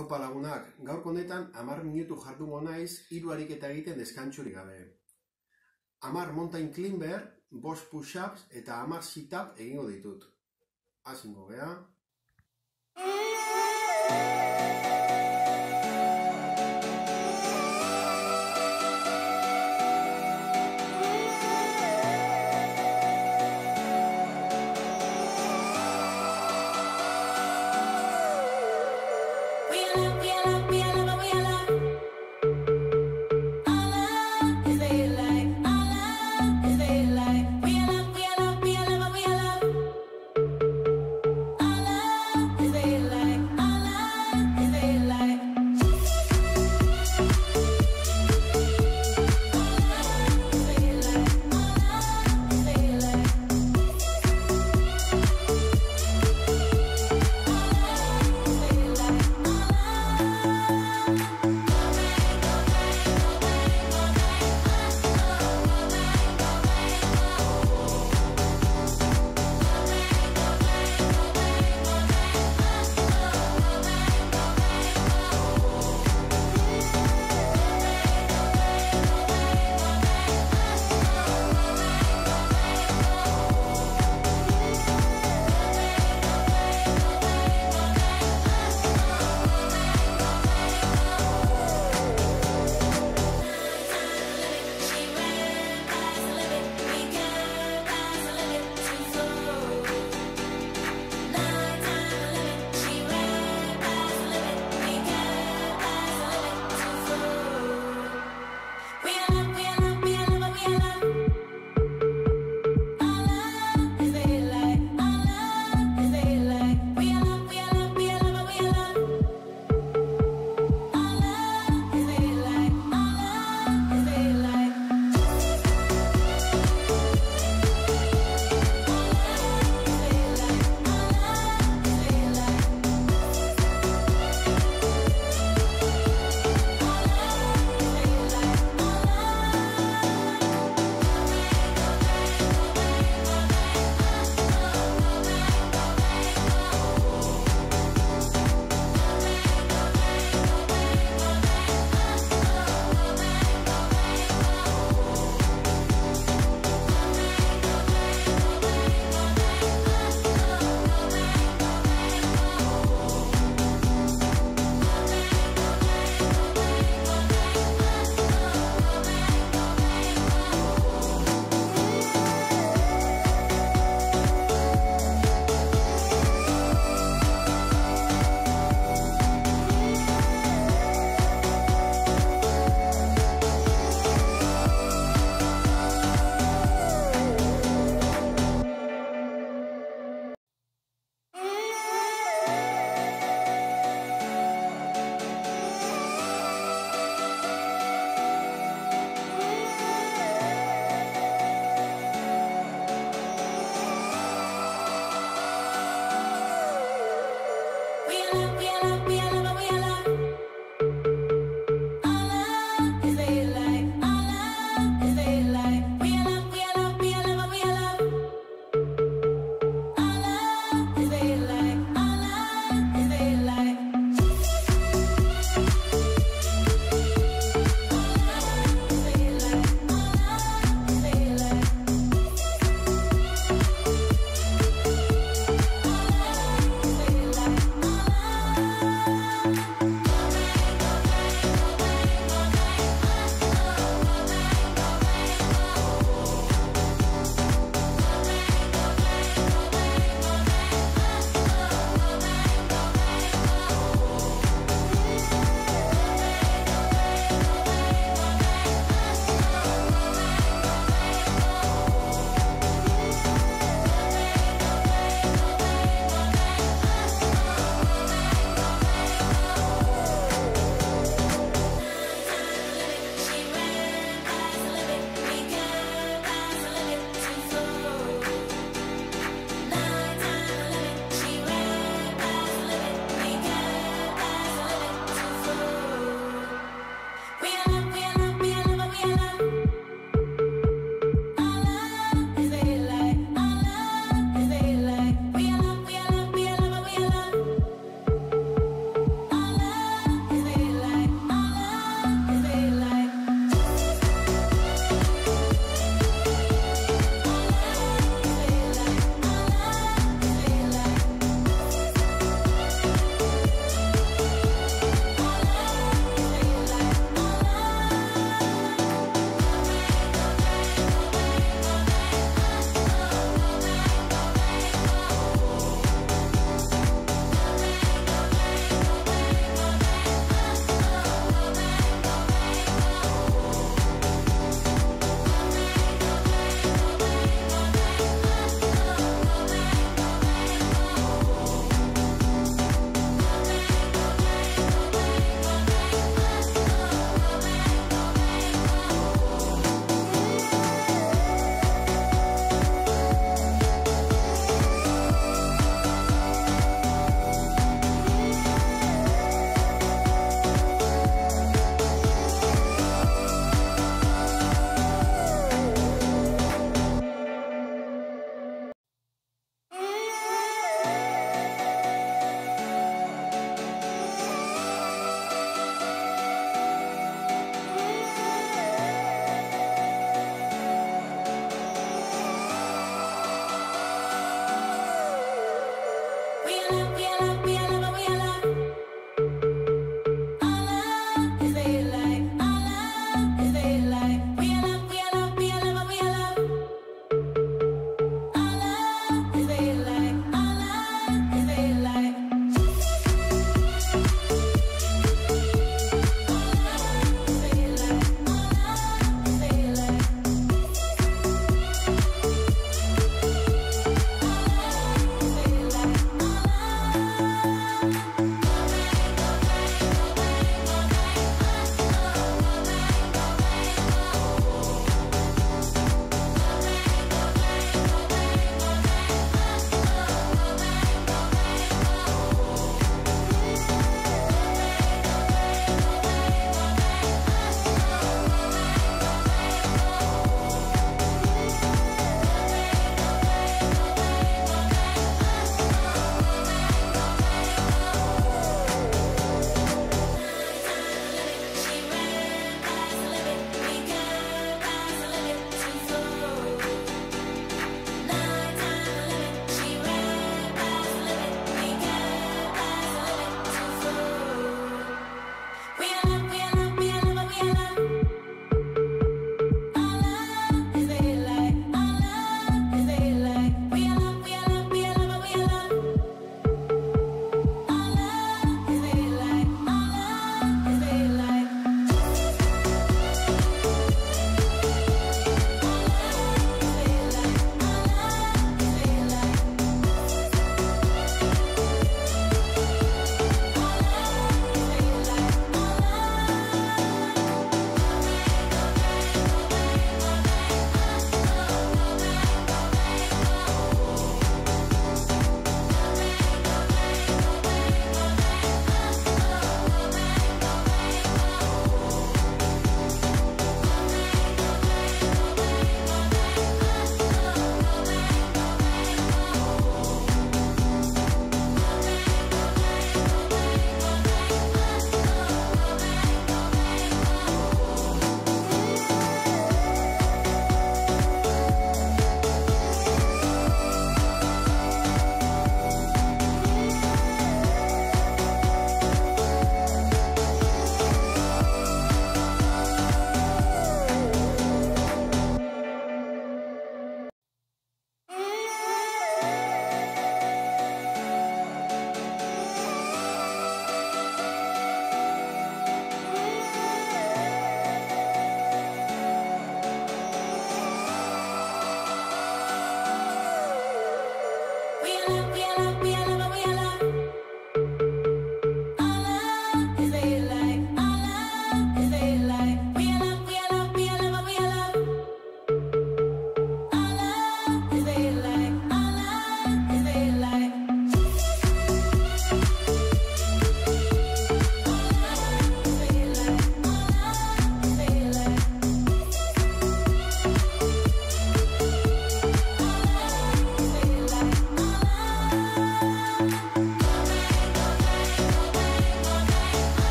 Aupa lagunak, gaurko honetan hamar minutu jardungo naiz hiru ariketa egiten deskantsurik gabe. Hamar mountain climber, bost push-ups eta hamar sit-up egingo ditut. Hazingo gea. piel, piel.